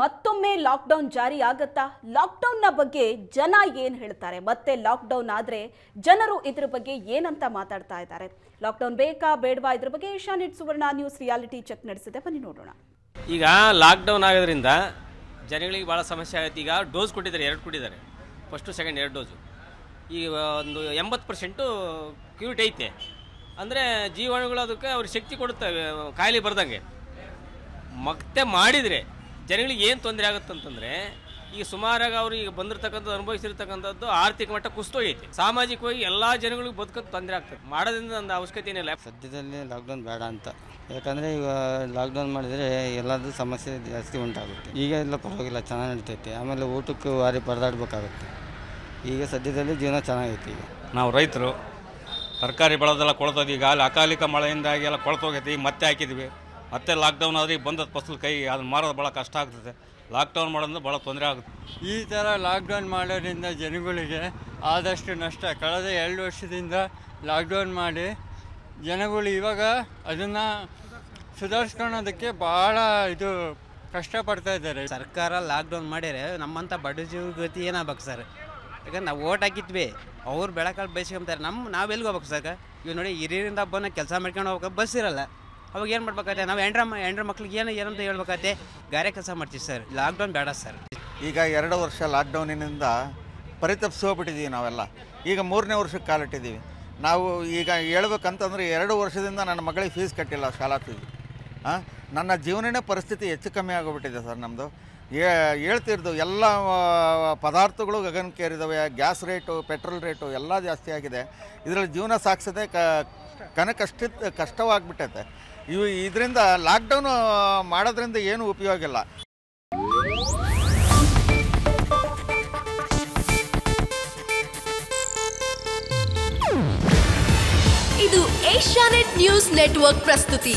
ಮತ್ತೊಮ್ಮೆ ಲಾಕ್ಡೌನ್ ಜಾರಿ ಆಗತ್ತಾ? ಲಾಕ್ಡೌನ್ನ ಬಗ್ಗೆ ಜನ ಏನು ಹೇಳ್ತಾರೆ? ಮತ್ತೆ ಲಾಕ್ಡೌನ್ ಆದ್ರೆ ಜನರು ಇದ್ರ ಬಗ್ಗೆ ಏನಂತ ಮಾತಾಡ್ತಾ ಇದ್ದಾರೆ? ಲಾಕ್ಡೌನ್ ಬೇಕಾ ಬೇಡವಾ? ಇದ್ರ ಬಗ್ಗೆ Asianet Suvarna news reality check ನಡೆಸಿದೆ. ಬನ್ನಿ ನೋಡೋಣ. ಈಗ ಲಾಕ್ಡೌನ್ ಆಗೋದ್ರಿಂದ ಜನಗಳಿಗೆ ಭಾಳ ಸಮಸ್ಯೆ ಆಗುತ್ತೆ. ಈಗ ಡೋಸ್ ಕೊಟ್ಟಿದ್ದಾರೆ, ಎರಡು ಕೊಟ್ಟಿದ್ದಾರೆ. ಫಸ್ಟು ಸೆಕೆಂಡ್ ಎರಡು ಡೋಸು. ಈಗ ಒಂದು ಎಂಬತ್ತು ಪರ್ಸೆಂಟು ಕ್ಯೂರಿಟಿ ಐತೆ. ಅಂದರೆ ಜೀವಾಣುಗಳು ಅದಕ್ಕೆ ಅವ್ರಿಗೆ ಶಕ್ತಿ ಕೊಡುತ್ತವೆ, ಕಾಯಿಲೆ ಬರ್ದಂಗೆ. ಮತ್ತೆ ಮಾಡಿದರೆ ಜನಗಳಿಗೆ ಏನು ತೊಂದರೆ ಆಗುತ್ತಂತಂದರೆ ಈಗ ಸುಮಾರಾಗಿ ಅವರು ಈಗ ಬಂದಿರತಕ್ಕಂಥದ್ದು ಅನುಭವಿಸಿರ್ತಕ್ಕಂಥದ್ದು ಆರ್ಥಿಕ ಮಟ್ಟ ಕುಸ್ತೋಗೈತೆ ಸಾಮಾಜಿಕವಾಗಿ ಎಲ್ಲ ಜನಗಳಿಗೂ ಬದುಕೋದು ತೊಂದರೆ ಆಗ್ತದೆ. ಮಾಡೋದ್ರಿಂದ ಒಂದು ಅವಶ್ಯಕತೆ ಏನಿಲ್ಲ. ಸದ್ಯದಲ್ಲಿ ಲಾಕ್ಡೌನ್ ಬೇಡ ಅಂತ. ಯಾಕಂದರೆ ಈಗ ಲಾಕ್ಡೌನ್ ಮಾಡಿದರೆ ಎಲ್ಲದೂ ಸಮಸ್ಯೆ ಜಾಸ್ತಿ ಉಂಟಾಗುತ್ತೆ. ಈಗ ಎಲ್ಲ ಪರವಾಗಿಲ್ಲ ಚೆನ್ನಾಗಿ ನಡೀತೈತೆ. ಆಮೇಲೆ ಊಟಕ್ಕೆ ವಾರಿ ಪರದಾಡಬೇಕಾಗುತ್ತೆ. ಈಗ ಸದ್ಯದಲ್ಲಿ ಜೀವನ ಚೆನ್ನಾಗೈತೆ ಈಗ. ನಾವು ರೈತರು ತರಕಾರಿ ಬೆಳೆದೆಲ್ಲ ಕೊಳ್ತೋದು ಈಗ ಅಲ್ಲಿ ಅಕಾಲಿಕ ಮಳೆಯಿಂದಾಗಿ ಎಲ್ಲ ಕೊಳ್ತೋಗೈತೆ ಈಗ ಮತ್ತೆ ಹಾಕಿದ್ವಿ. ಮತ್ತೆ ಲಾಕ್ಡೌನ್ ಆದರೆ ಈಗ ಬಂದದ ಫಸಲು ಕೈ ಅದನ್ನ ಮಾರೋದು ಭಾಳ ಕಷ್ಟ ಆಗ್ತದೆ. ಲಾಕ್ಡೌನ್ ಮಾಡೋದು ಭಾಳ ತೊಂದರೆ ಆಗುತ್ತೆ. ಈ ಥರ ಲಾಕ್ಡೌನ್ ಮಾಡೋದ್ರಿಂದ ಜನಗಳಿಗೆ ಆದಷ್ಟು ನಷ್ಟ. ಕಳೆದ ಎರಡು ವರ್ಷದಿಂದ ಲಾಕ್ಡೌನ್ ಮಾಡಿ ಜನಗಳು ಇವಾಗ ಅದನ್ನು ಸುಧಾರಿಸ್ಕೊಳೋದಕ್ಕೆ ಭಾಳ ಇದು ಕಷ್ಟಪಡ್ತಾ ಇದ್ದಾರೆ. ಸರ್ಕಾರ ಲಾಕ್ಡೌನ್ ಮಾಡಿದರೆ ನಮ್ಮಂಥ ಬಡ ಜೀವ ಗತಿ ಏನಾಗ್ಬೇಕು ಸರ್? ಯಾಕಂದ್ರೆ ನಾವು ಓಟ್ ಹಾಕಿದ್ವಿ. ಅವ್ರು ಬೆಳಕಾಳು ಬಯಸ್ಕೊಂತಾರೆ ನಮ್ಮ ನಾವು ಎಲ್ಲಿಗೆ ಹೋಗ್ಬೇಕು ಸರ್ ಇವ್ ನೋಡಿ ಹಿರಿಯರಿಂದ ಹಬ್ಬನ ಕೆಲಸ ಮಾಡ್ಕೊಂಡು ಹೋಗ್ಬೇಕು. ಬಸ್ ಇರಲ್ಲ. ಅವಾಗ ಏನು ಮಾಡ್ಬೇಕಾಗತ್ತೆ? ನಾವು ಎಂಡ್ರ ಎಂಡ್ರ ಮಕ್ಳಿಗೆ ಏನು ಏನಂತ ಹೇಳ್ಬೇಕಾಗತ್ತೆ? ಗಾರೆ ಕೆಲಸ ಮಾಡ್ತೀವಿ ಸರ್. ಲಾಕ್ಡೌನ್ ಬೇಡ ಸರ್. ಈಗ ಎರಡು ವರ್ಷ ಲಾಕ್ಡೌನಿನಿಂದ ಪರಿತಪ್ಪಿಸೋಗ್ಬಿಟ್ಟಿದ್ದೀವಿ ನಾವೆಲ್ಲ. ಈಗ ಮೂರನೇ ವರ್ಷಕ್ಕೆ ಕಾಲಿಟ್ಟಿದ್ದೀವಿ ನಾವು ಈಗ ಹೇಳ್ಬೇಕಂತಂದ್ರೆ ಎರಡು ವರ್ಷದಿಂದ ನನ್ನ ಮಗಳಿಗೆ ಫೀಸ್ ಕಟ್ಟಿಲ್ಲ ಶಾಲಾ ಫೀಸ್ ನನ್ನ ಜೀವನನೇ ಪರಿಸ್ಥಿತಿ ಹೆಚ್ಚು ಕಮ್ಮಿ ಆಗೋಗ್ಬಿಟ್ಟಿದೆ ಸರ್ ನಮ್ಮದು ಹೇಳ್ತಿರ್ದು ಎಲ್ಲ ಪದಾರ್ಥಗಳು ಗಗನಕ್ಕೇರಿದ್ದಾವೆ ಗ್ಯಾಸ್ ರೇಟು, ಪೆಟ್ರೋಲ್ ರೇಟು ಎಲ್ಲ ಜಾಸ್ತಿ ಆಗಿದೆ. ಇದರಲ್ಲಿ ಜೀವನ ಸಾಗಿಸೋದೇ ಕನ ಕಷ್ಟ, ಕಷ್ಟವಾಗ್ಬಿಟ್ಟೈತೆ. ಇವು ಇದರಿಂದ ಲಾಕ್ಡೌನು ಮಾಡೋದ್ರಿಂದ ಏನು ಉಪಯೋಗ ಇಲ್ಲ. ಇದು ಏಷ್ಯಾನೆಟ್ ನ್ಯೂಸ್ ನೆಟ್ವರ್ಕ್ ಪ್ರಸ್ತುತಿ.